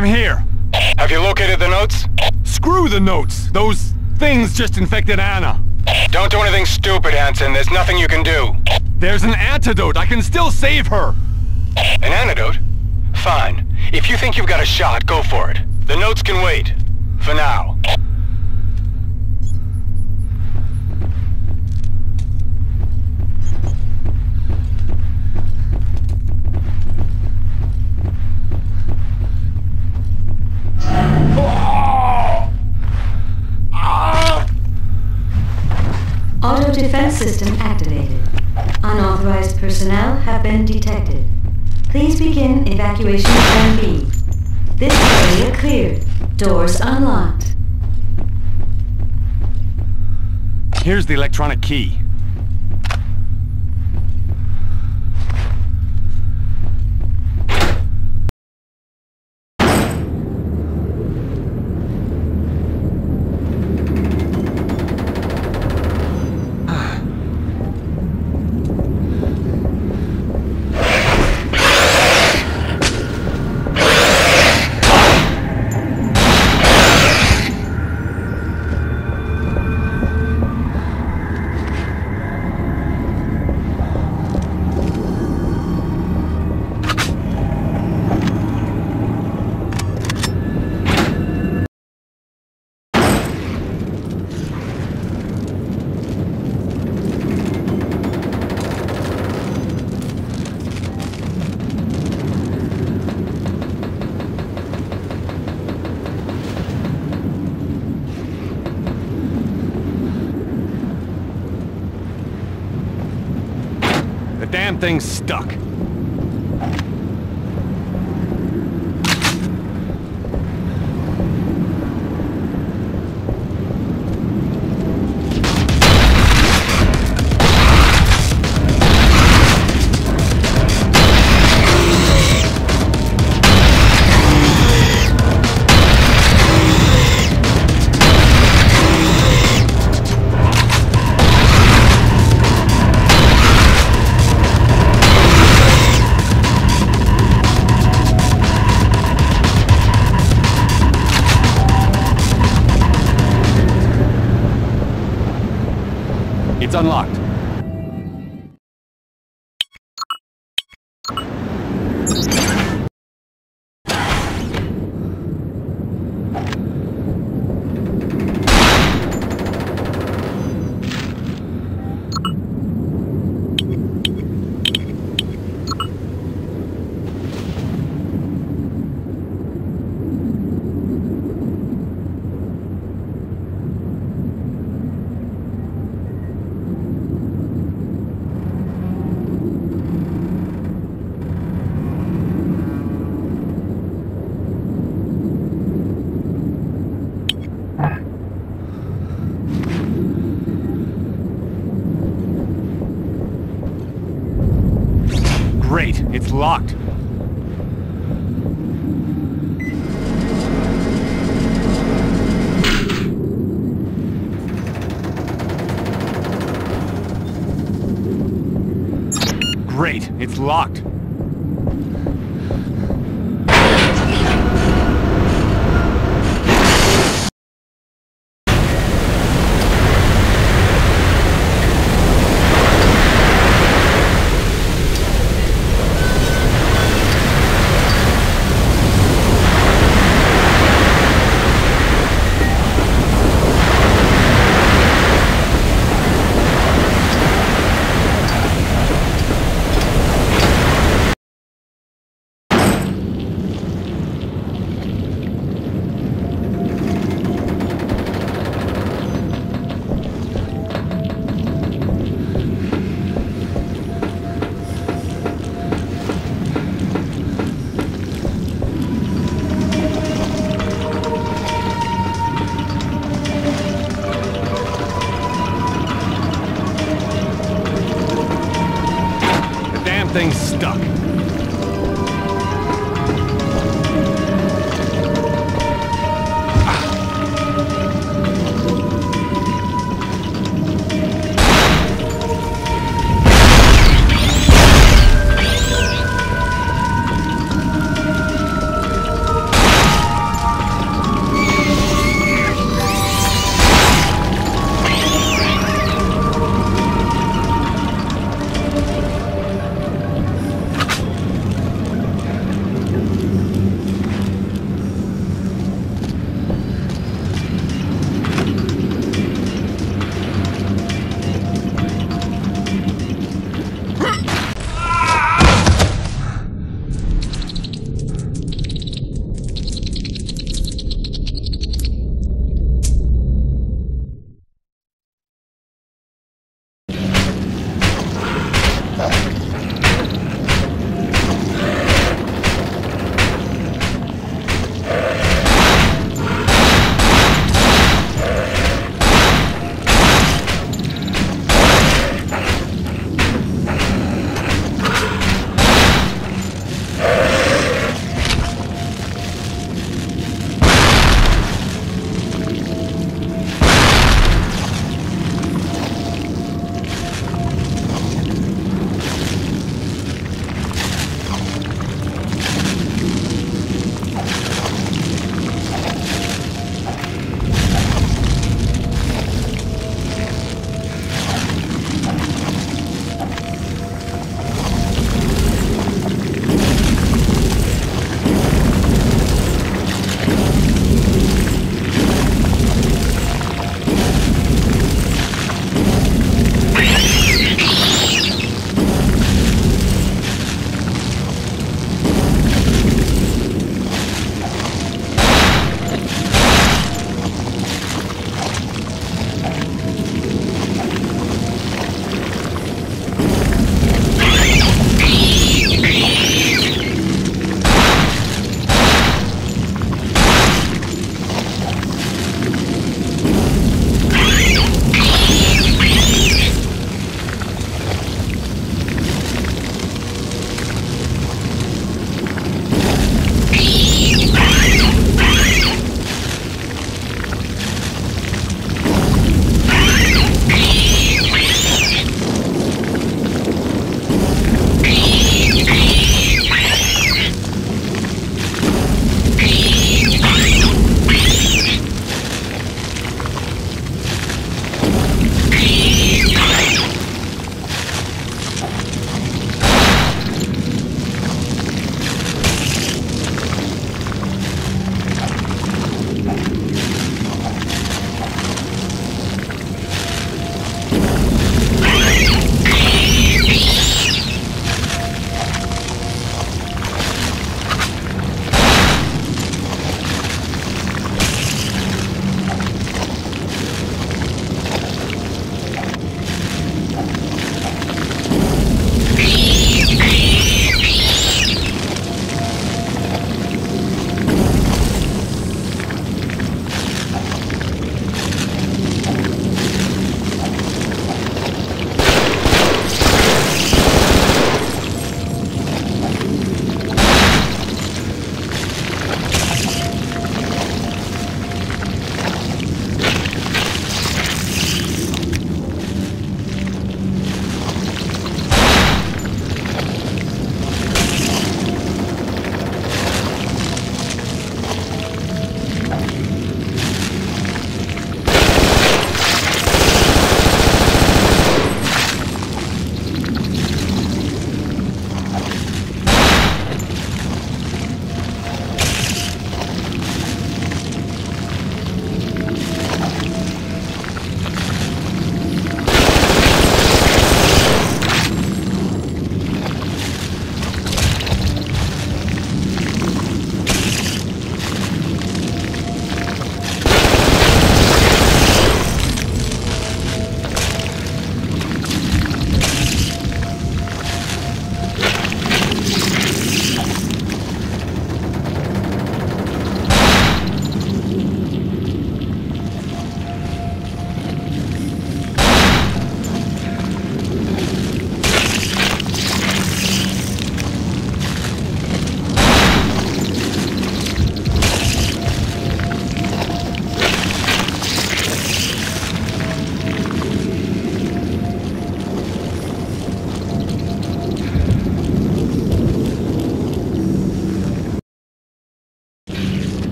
I'm here. Have you located the notes? Screw the notes. Those things just infected Anna. Don't do anything stupid, Hansen. There's nothing you can do. There's an antidote. I can still save her. An antidote? Fine. If you think you've got a shot, go for it. The notes can wait. For now. Auto defense system activated. Unauthorized personnel have been detected. Please begin evacuation plan B. This area cleared. Doors unlocked. Here's the electronic key. The damn thing's stuck. Locked.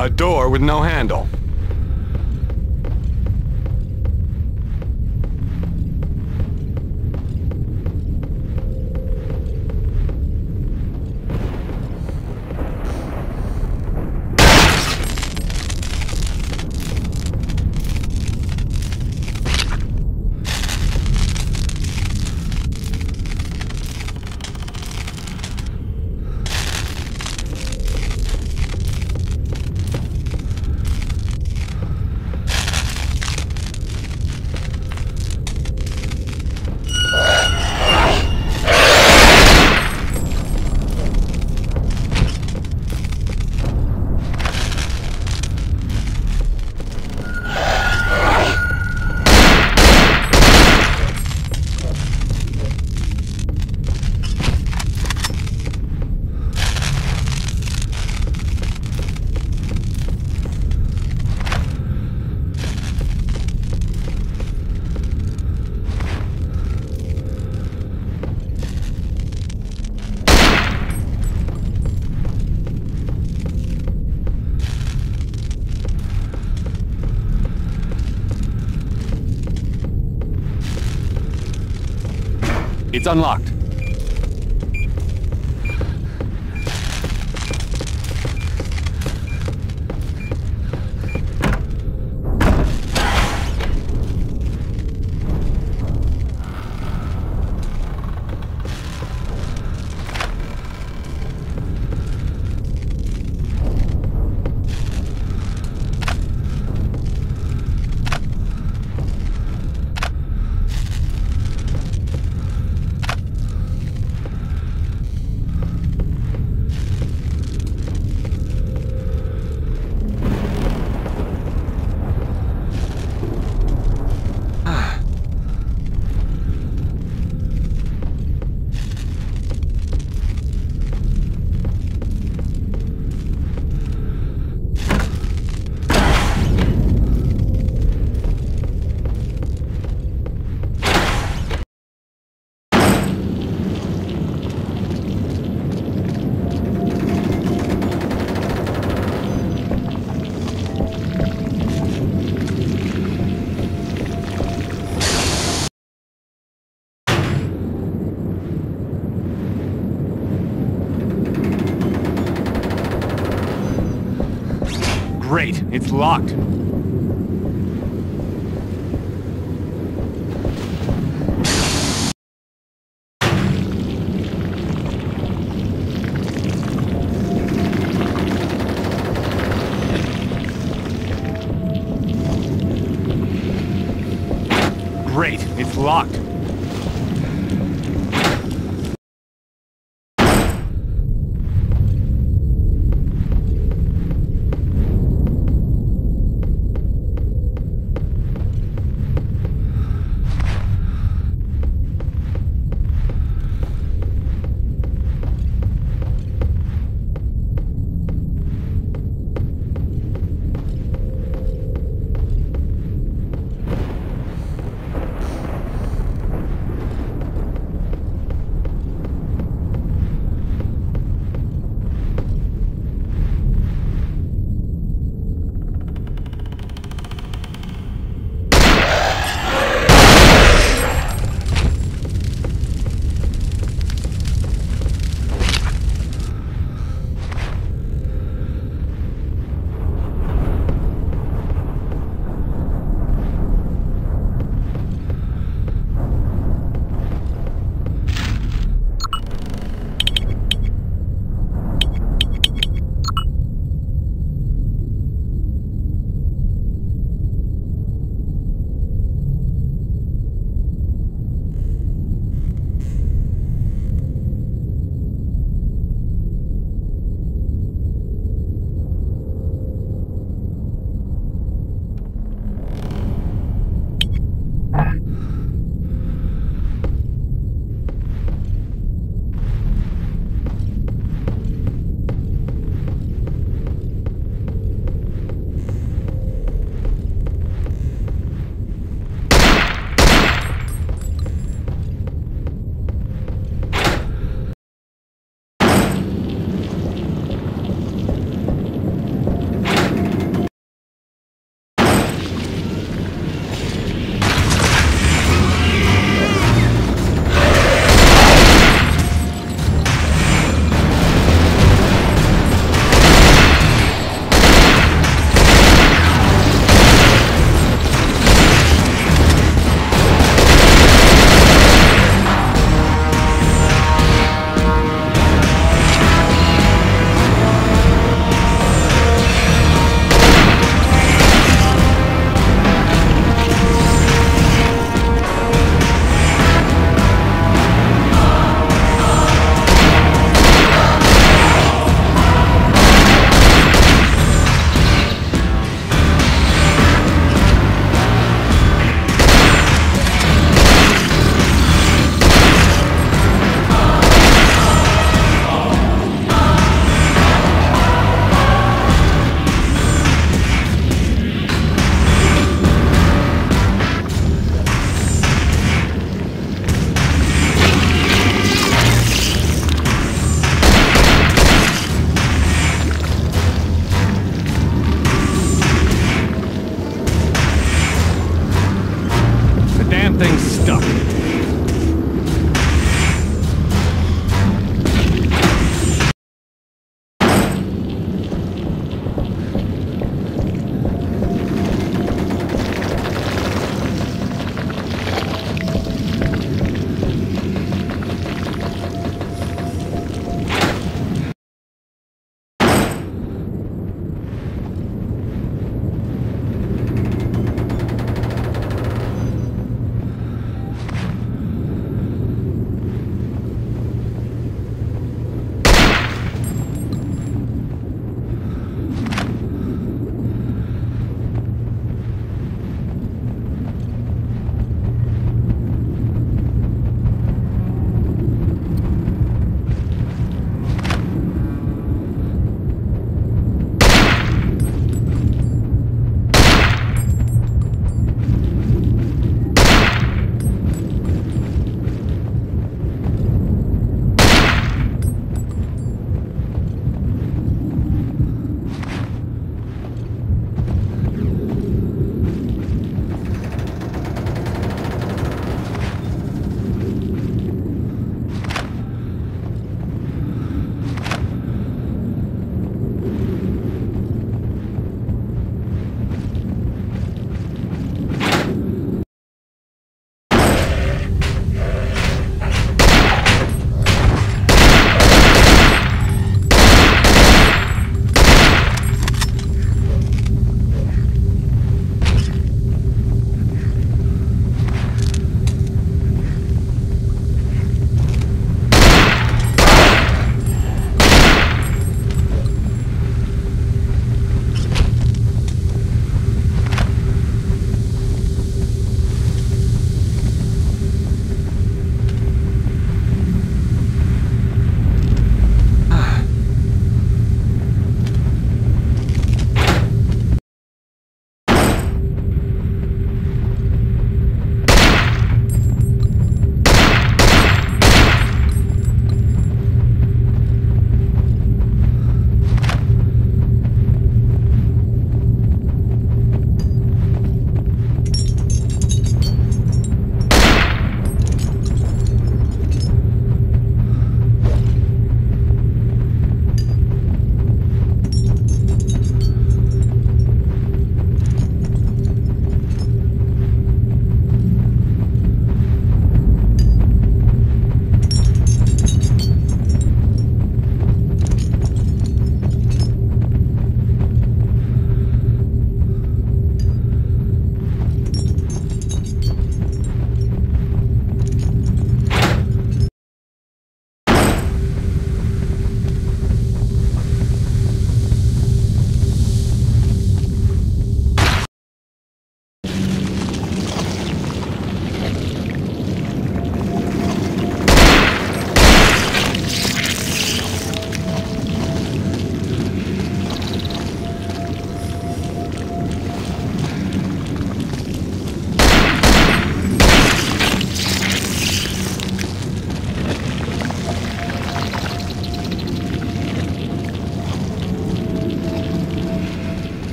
A door with no handle. It's unlocked. Locked.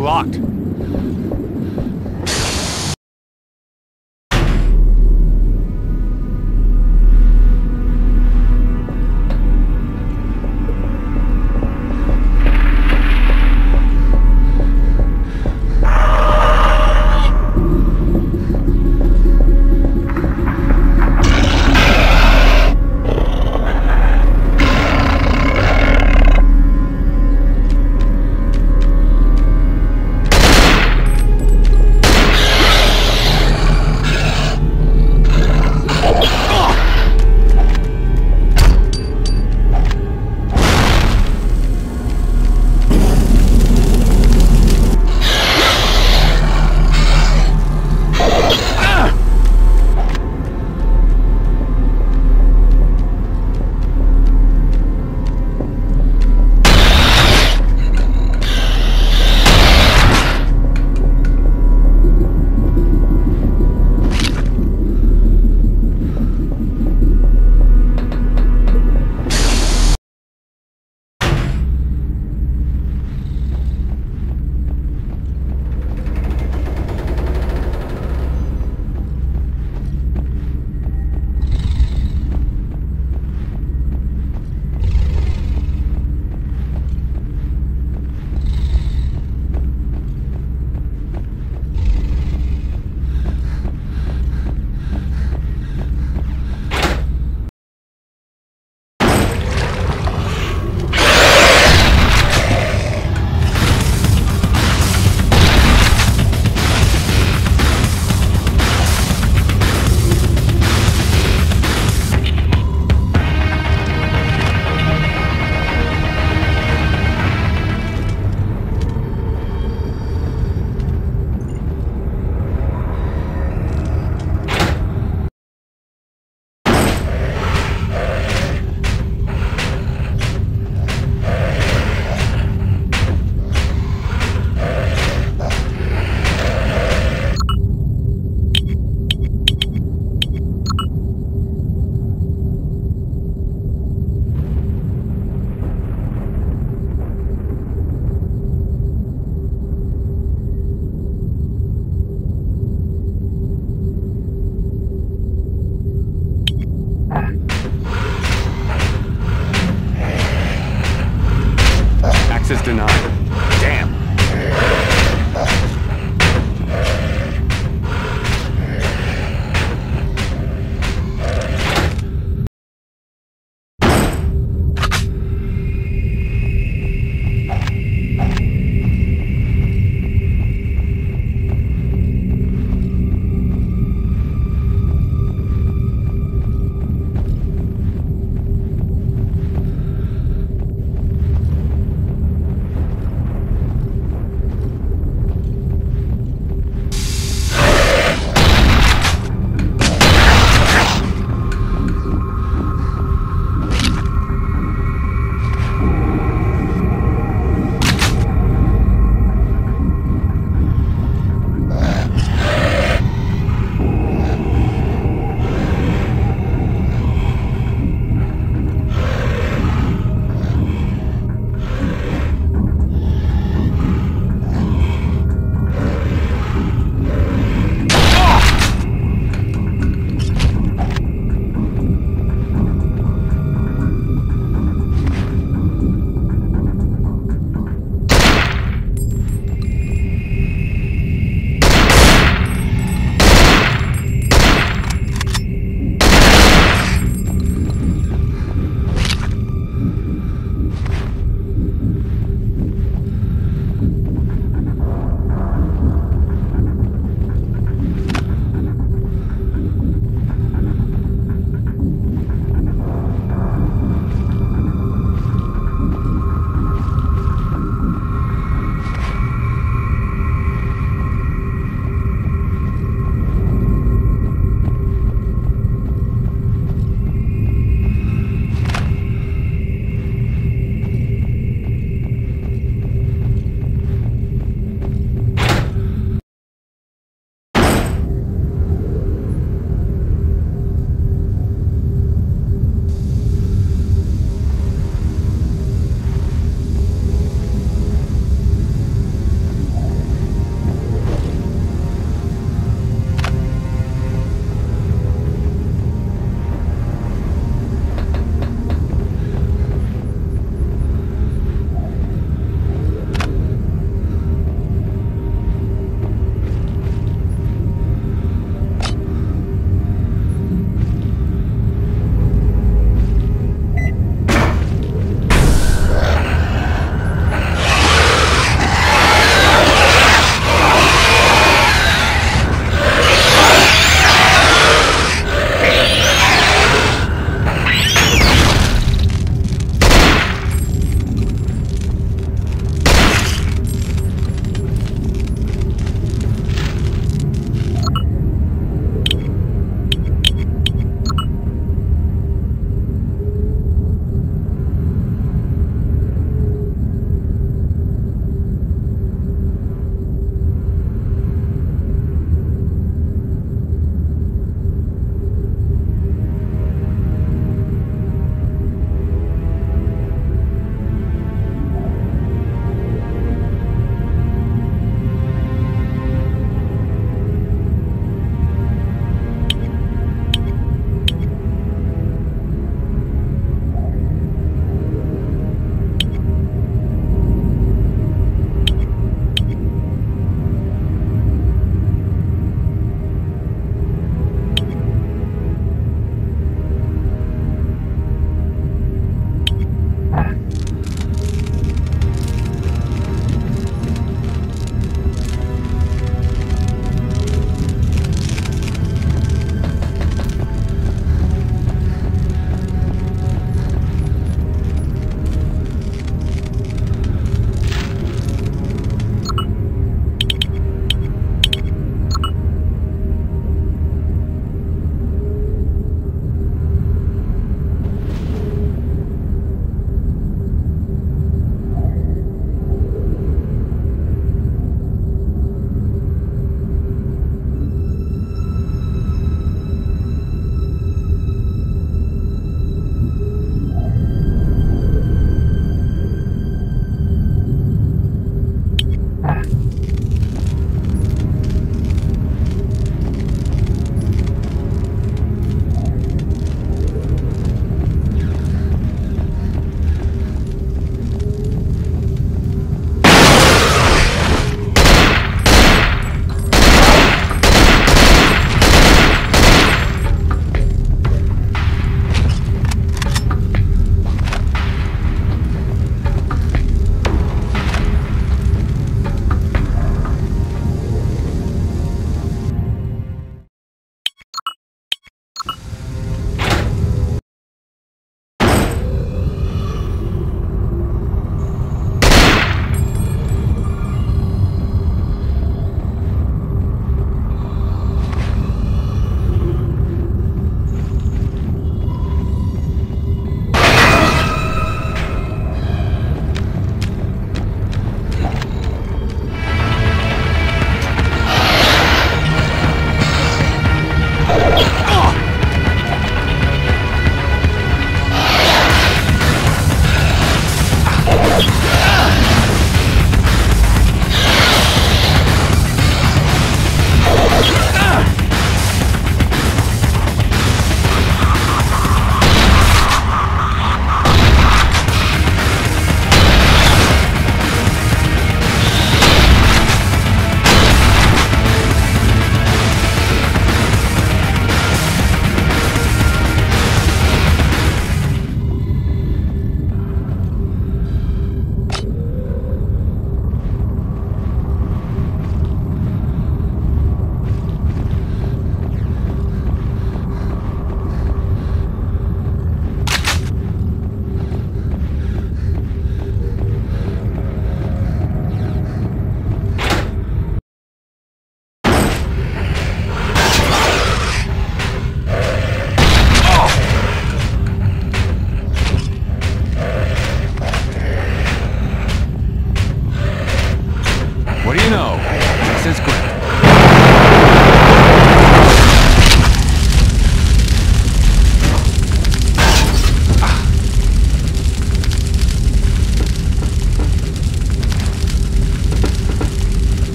Locked.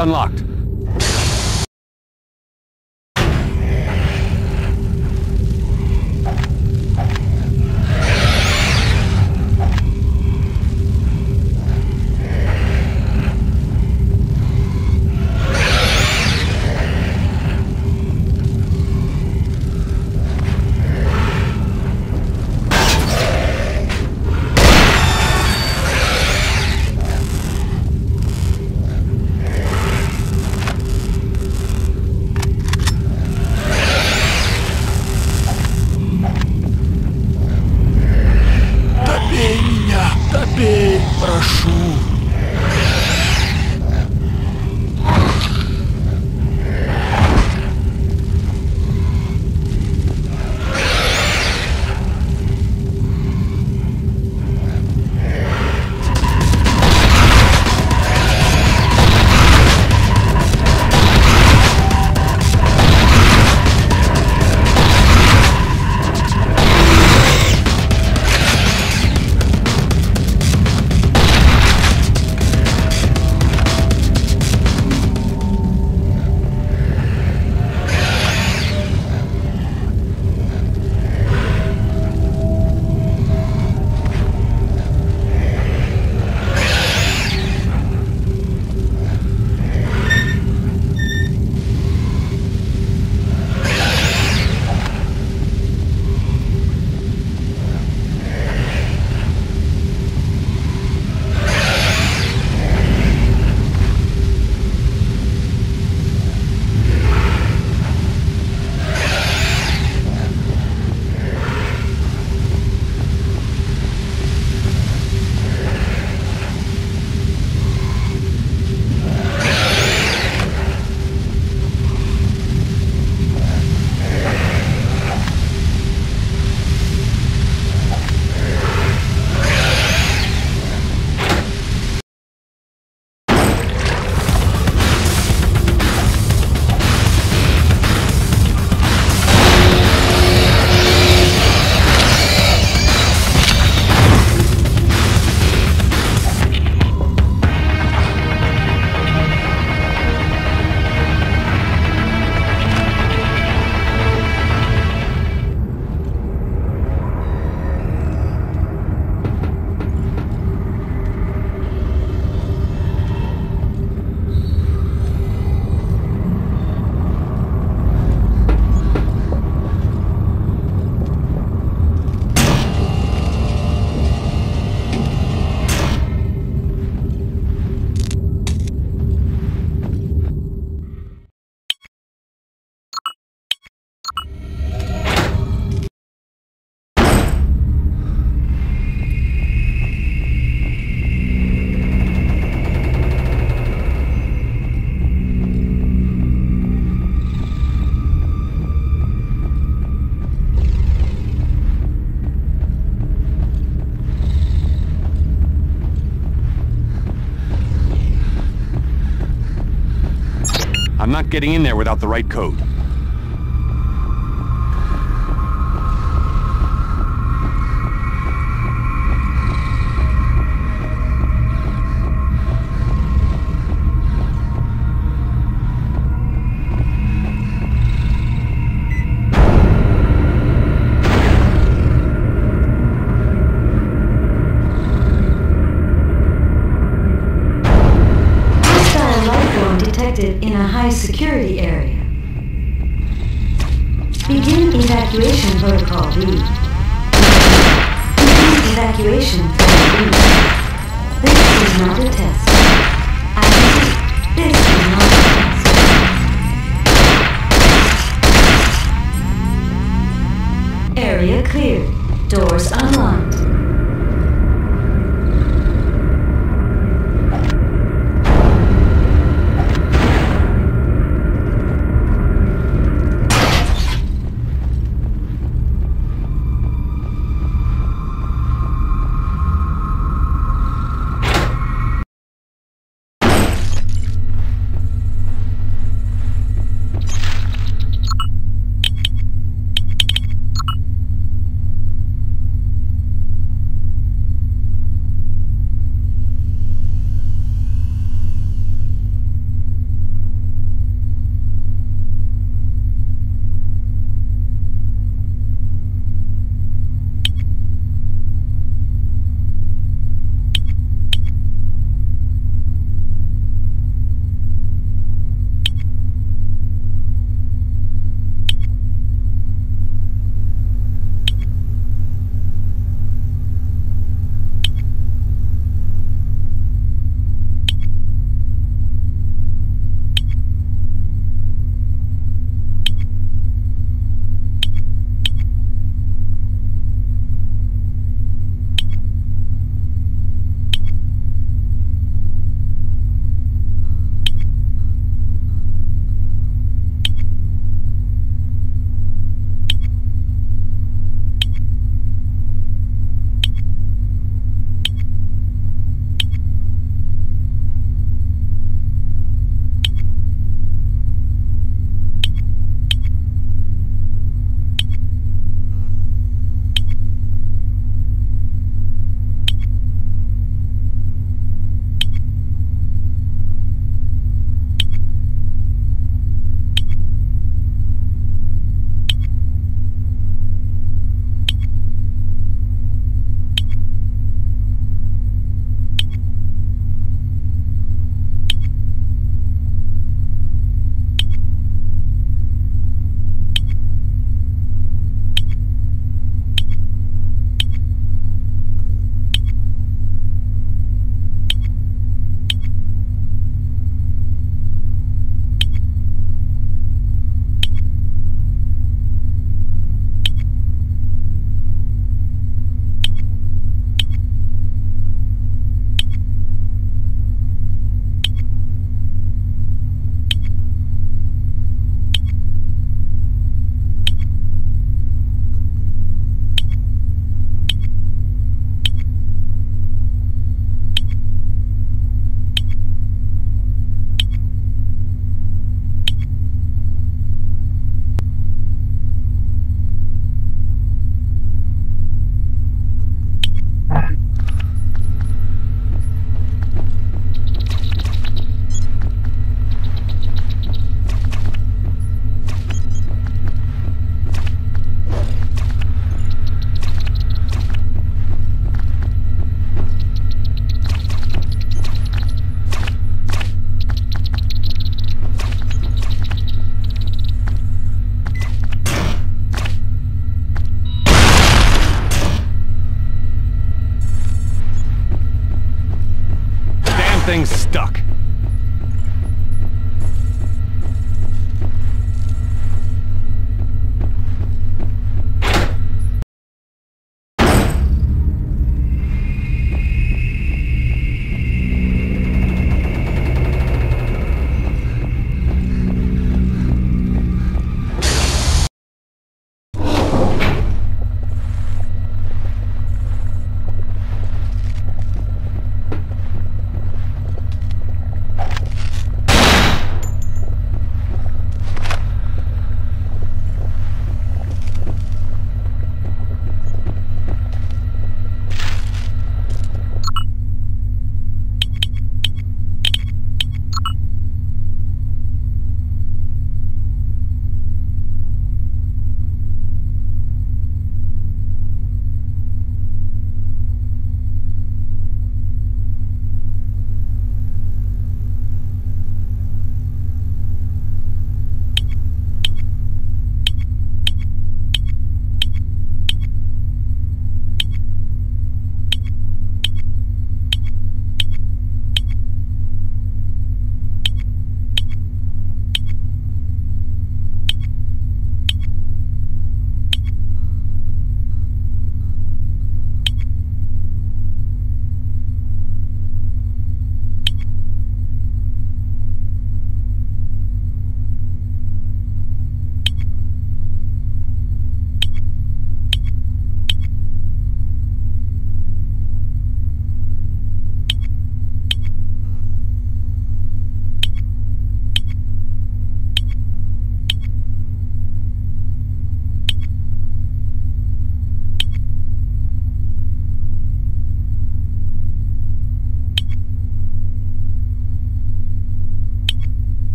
Unlocked. Not getting in there without the right code. Thing's stuck.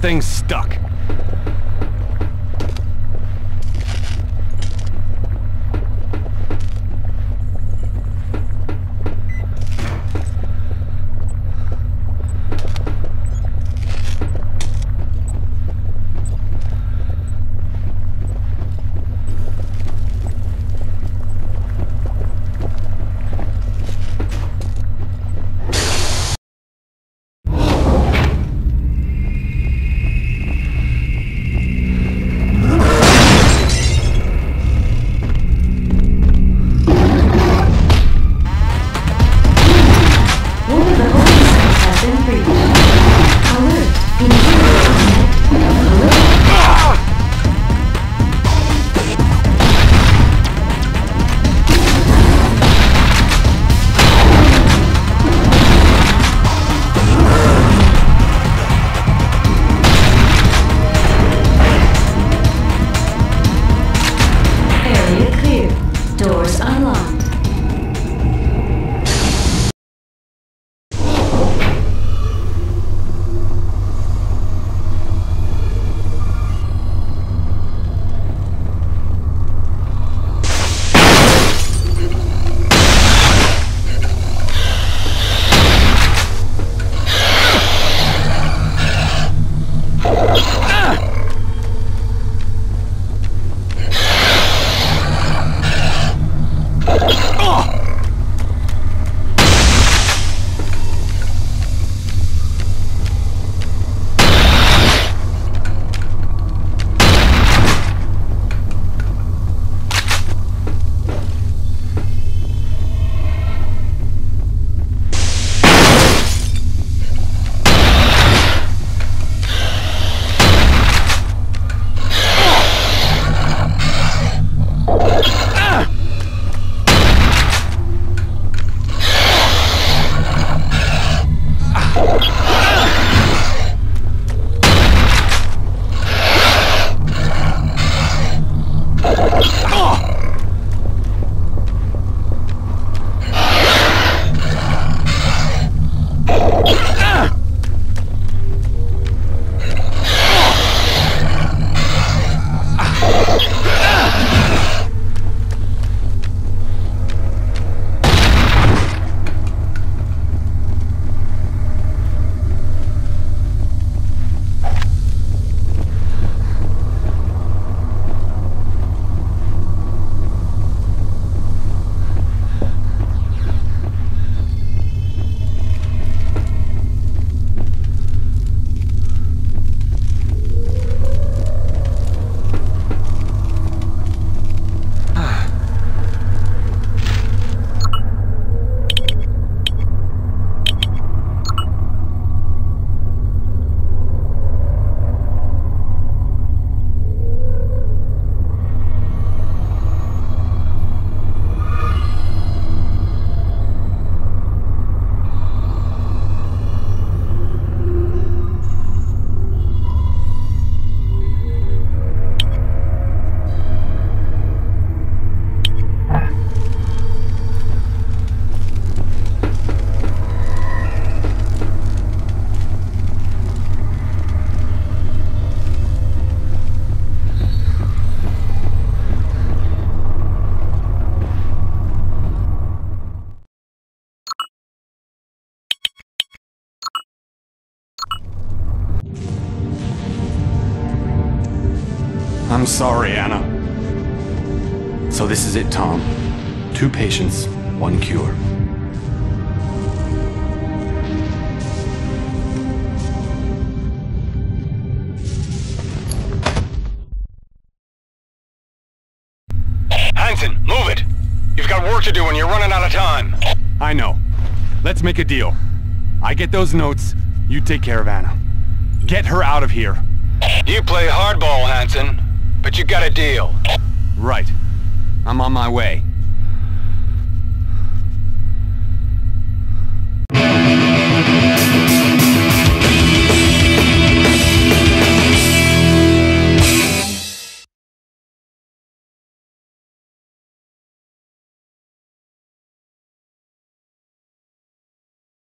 Thing's stuck. Sorry, Anna. So this is it, Tom. Two patients, one cure. Hansen, move it! You've got work to do and you're running out of time. I know. Let's make a deal. I get those notes, you take care of Anna. Get her out of here. You play hardball, Hansen, but you got a deal. Right. I'm on my way.